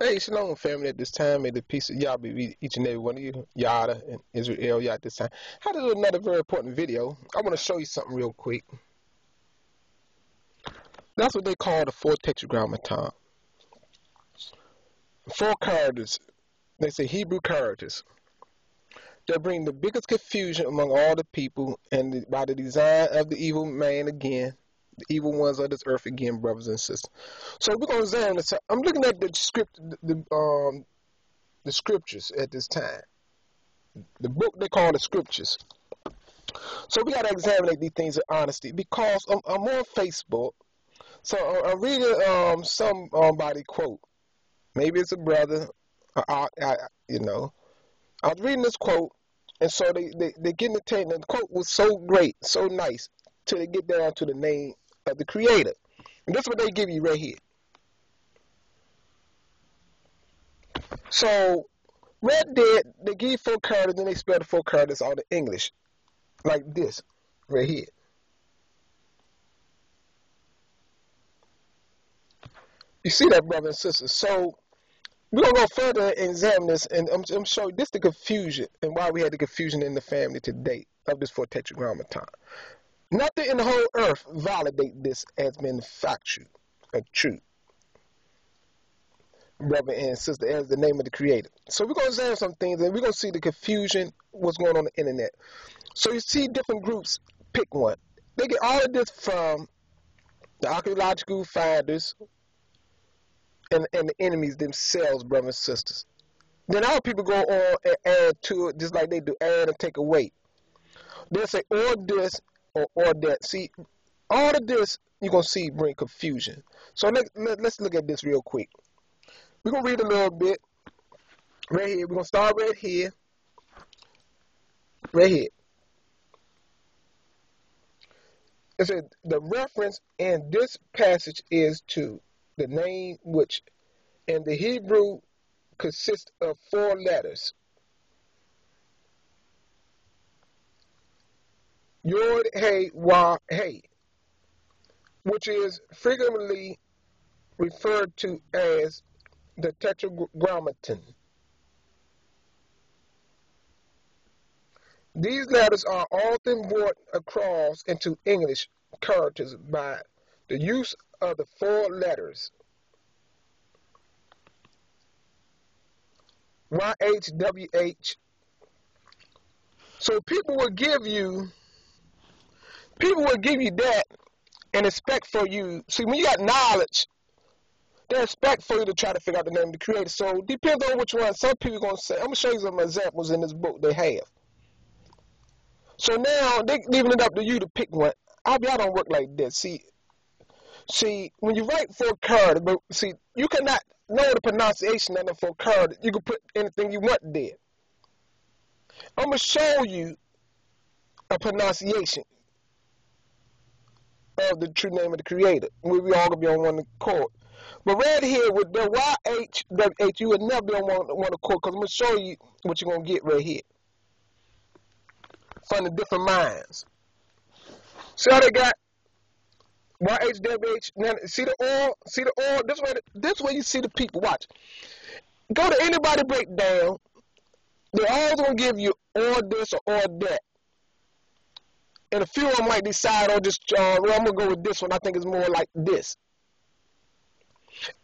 Hey, shalom, family. At this time, may the peace of Yah be each and every one of you, Yada and Israel, Yah, at this time. How to do another very important video. I want to show you something real quick. That's what they call the four tetragrammaton. Four characters. They say Hebrew characters. They bring the biggest confusion among all the people, and by the design of the evil man again, the evil ones of this earth again, brothers and sisters. So we're going to examine this. I'm looking at the script, the um, the scriptures at this time. The book they call the scriptures. So we got to examine these things with honesty because I'm, I'm on Facebook. So I'm reading um, somebody quote. Maybe it's a brother, I, I, you know. I was reading this quote, and so they, they, they get and the quote was so great, so nice, till they get down to the name of the creator. And that's what they give you right here. So, Red Dead, they give four characters, then they spell the four characters out in English. Like this, right here. You see that, brothers and sisters? So, we're going to go further and examine this, and I'm, I'm showing this the confusion and why we had the confusion in the family today of this four tetragrammaton. Nothing in the whole earth validate this as being factual or true. Brother and sister, as the name of the creator. So we're to examine some things and we're going to see the confusion, what's going on, on the internet. So you see different groups, pick one. They get all of this from the archaeological finders and, and the enemies themselves, brothers and sisters. Then our people go on and add to it just like they do, add and take away. They'll say, or this or, or that. See, all of this you're to see bring confusion. So let, let, let's look at this real quick. We're to read a little bit right here. We're to start right here. Right here. It said the reference in this passage is to the name which in the Hebrew consists of four letters. Yod Hey Wah Hey, which is frequently referred to as the Tetragrammaton. These letters are often brought across into English characters by the use of the four letters YHWH. So people will give you people will give you that and expect for you. See, when you got knowledge, they expect for you to try to figure out the name of the creator. So depends on which one. Some people gonna say. I'm gonna show you some examples in this book they have. So now they leaving it up to you to pick one. I I don't work like this. See, see, when you write for a card, but see, you cannot know the pronunciation of the for card. You can put anything you want there. I'm gonna show you a pronunciation of the true name of the creator. We, we all gonna be on one accord. But right here with the YHWH, you would never be on one, one accord because I'm gonna show you what you're gonna get right here from the different minds. See how they got YHWH. Now, see the oil? See the oil? This way, this way you see the people. Watch. Go to anybody breakdown. They're always gonna give you all this or all that and a few of them might decide on just, uh, well, I'm gonna go with this one. I think it's more like this.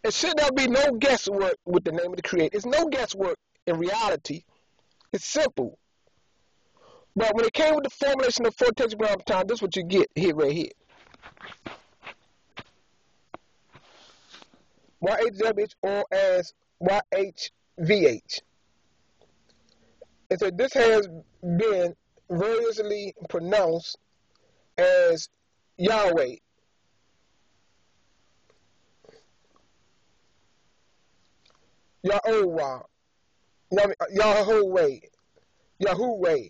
And should there be no guesswork with the name of the creator? It's no guesswork in reality. It's simple. But when it came with the formulation of four tetragrammaton, this is what you get here, right here. YHWH or as YHVH. And so this has been variously pronounced as Yahweh. Yahweh, Yahweh, Yahweh,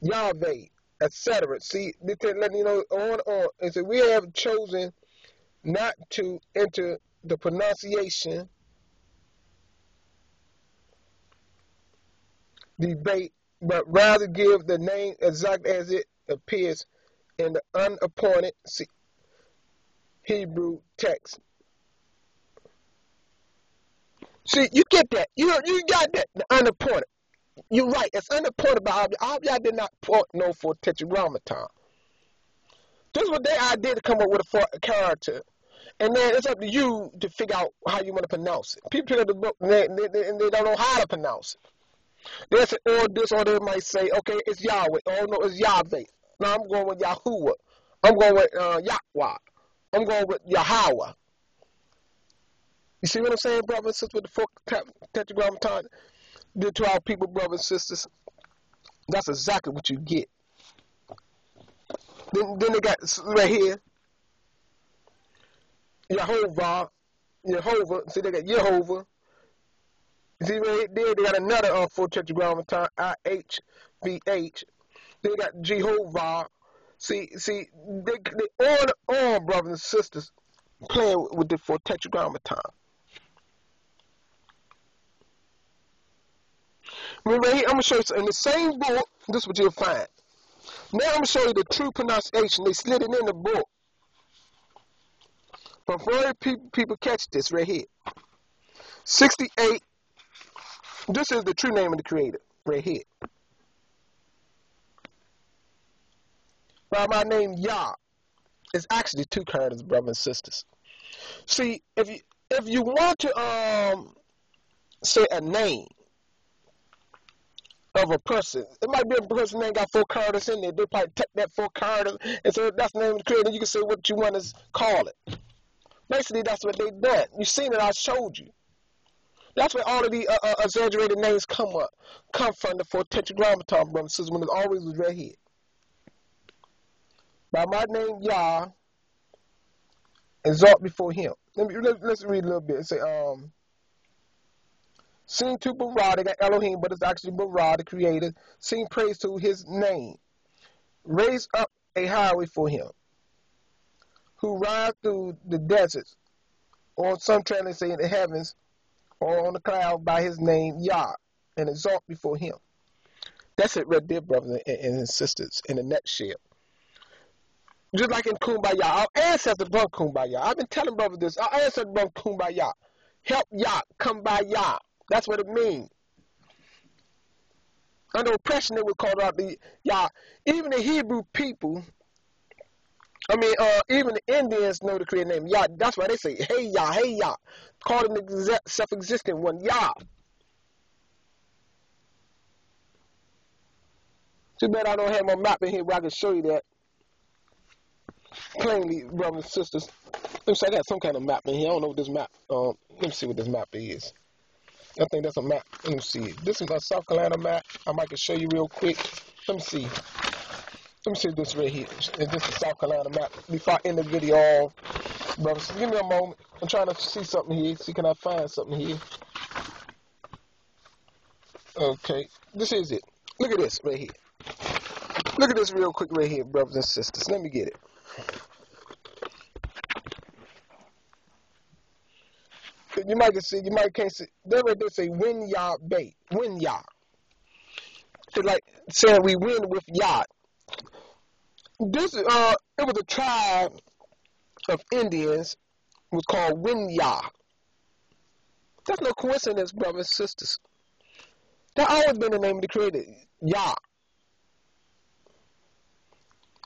Yahweh, etc. See, they let you know on on. And so we have chosen not to enter the pronunciation debate but rather give the name exact as it appears in the unappointed Hebrew text. See, you get that. You you got that. The unappointed. You're right. It's unappointed by all y'all did not put no for tetragrammaton. This is what they idea to come up with a character. And then it's up to you to figure out how you want to pronounce it. People pick up the book and they, they, they don't know how to pronounce it. They say, or this, or they might say, okay, it's Yahweh. Oh, no, it's Yahweh. Now I'm going with Yahuwah. I'm going with uh, Yahweh. I'm going with Yahweh. You see what I'm saying, brothers and sisters, with the four tetragrammaton? Did to our people, brothers and sisters. That's exactly what you get. Then, then they got right here, Jehovah, Jehovah. See, they got Jehovah. See right there, they got another uh, full tetragrammaton, I H V H. They got Jehovah. See, see, they they on on brothers and sisters playing with the four tetragrammaton. Remember here, I'm gonna show you in the same book. This is what you'll find. Now I'm gonna show you the true pronunciation. They slid it in the book. But people people catch this right here. 68. This is the true name of the creator right here. By my name Yah. It's actually two characters, brothers and sisters. See, if you if you want to um say a name, of a person. It might be a person that got four characters in there. They probably take that four characters, and so that's the name of the creator. You can say what you want to call it. Basically, that's what they done. You seen it. I showed you. That's where all of the uh, uh, exaggerated names come up, come from the four tetragrammaton, brothers and when it always was here. By my name, Yah, exalt before him. Let me, let, us read a little bit. It say, um, Sing to Bara, they got Elohim, but it's actually Bara, the creator. Sing praise to his name. Raise up a highway for him. Who rides through the deserts, or some translations say in the heavens, or on the cloud by his name Yah, and exalt before him. That's it right there, brothers and, sisters, in the nutshell. Just like in Kumbaya, our ancestors brought Kumbaya. I've been telling brothers this. Our ancestors brought Kumbaya. Help Yah, come by Yah. That's what it means. Under oppression, they would call out the Yah. Even the Hebrew people, I mean, uh, even the Indians know the creator name Yah. That's why they say, hey Yah, hey Yah. Call him the self-existent one, Yah. Too bad I don't have my map in here where I can show you that plainly, brothers and sisters. Let me see, I got some kind of map in here. I don't know what this map, um, let me see what this map is. I think that's a map. Let me see. This is a South Carolina map. I might can show you real quick. Let me see. Let me see this right here. Is this a South Carolina map? Before I end the video off, brothers, give me a moment. I'm trying to see something here. See, can I find something here? Okay, this is it. Look at this right here. Look at this real quick right here, brothers and sisters. Let me get it. you might can see, you might can't see. They would they say win Yah bait, win Yah. It's like saying we win with Yah. This uh, it was a tribe of Indians was called Win Yah. That's no coincidence, brothers and sisters. That always been the name of the creator, Yah.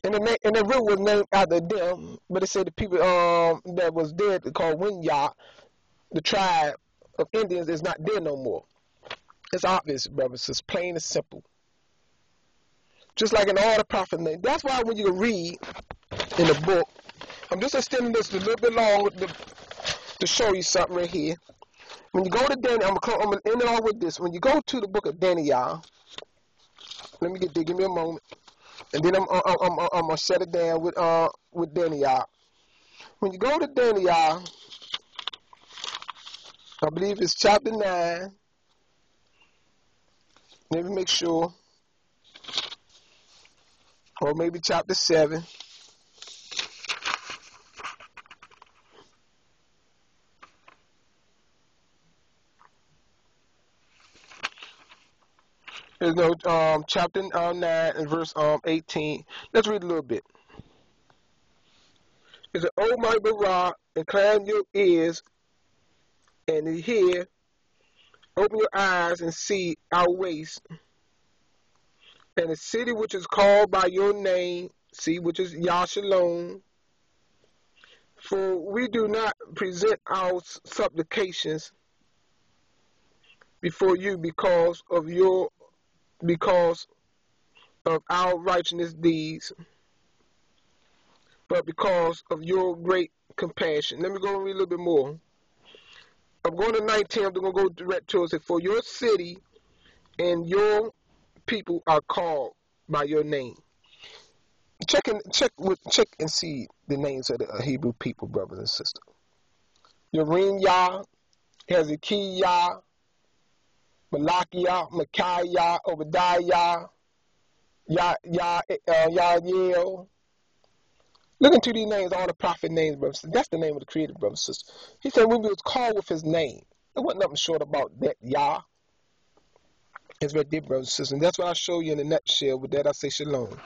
And the name, and the root was named after them, but they said the people um that was dead called Win Yah the tribe of Indians is not there no more. It's obvious, brothers. It's plain and simple. Just like in all the prophet names. That's why when you read in the book, I'm just extending this a little bit long to, to show you something right here. When you go to Daniel, I'm going to end it all with this. When you go to the book of Daniel, let me get there. Give me a moment, and then I'm I'm, I'm, I'm gonna shut it down with uh with Daniel. When you go to Daniel, I believe it's chapter 9. Let me make sure. Or maybe chapter 7. There's no um, chapter um, 9 and verse um, 18. Let's read a little bit. It says, O my Barah, incline your ears and hear open your eyes and see our waste, and the city which is called by your name, see, which is Yashalom. For we do not present our supplications before you because of your because of our righteousness deeds, but because of your great compassion. Let me go and read a little bit more. I'm going to 19. I'm going to go direct to it. For your city and your people are called by your name. Check and check with check and see the names of the uh, Hebrew people, brothers and sisters. Yorim Hezekiah, Malachiah, Micaiah, Obadiah, Yah, Yah, uh, Yael. Look into these names, all the prophet names, brothers. That's the name of the creator, brothers and sisters. He said we was called with his name, there wasn't nothing short about that Yah. It's right there, brothers and sisters. And that's what I show you in a nutshell. With that, I say shalom.